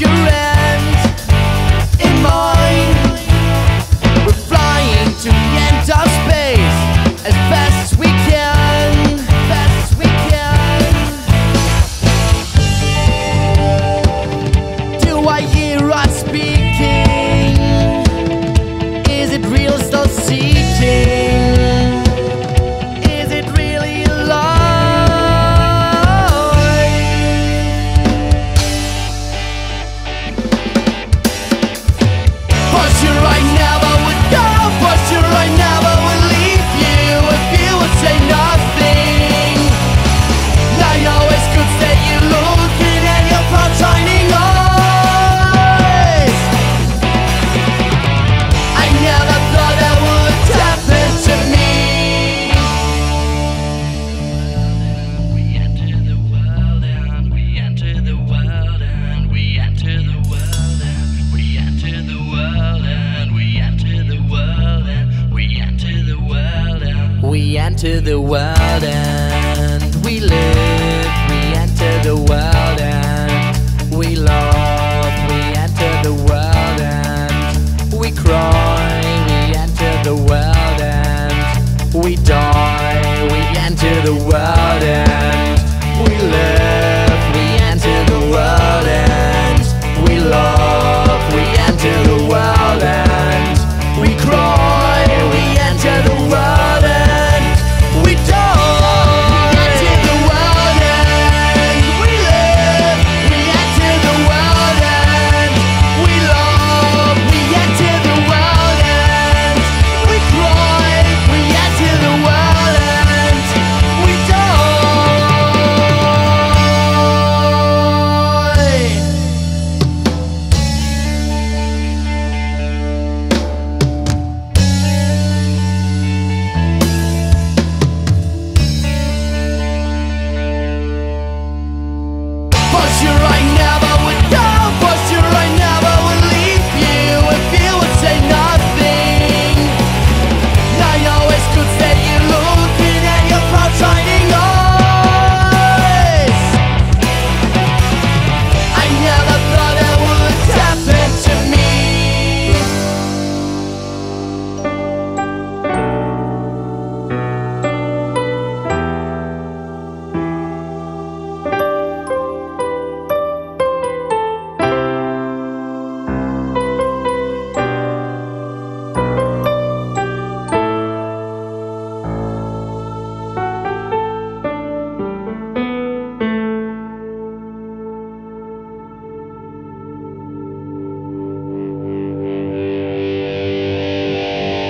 your we enter the world and we live. We enter the world and we love. We enter the world and we cry. We enter the world and we die. We enter the world and